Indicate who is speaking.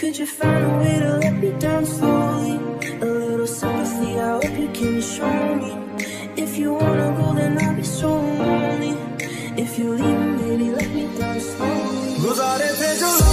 Speaker 1: Could you find a way to let me down slowly? A little sympathy, I hope you can show me. If you wanna go, then I'll be so lonely. If you leave, baby, let me down slowly. Guzare pe jo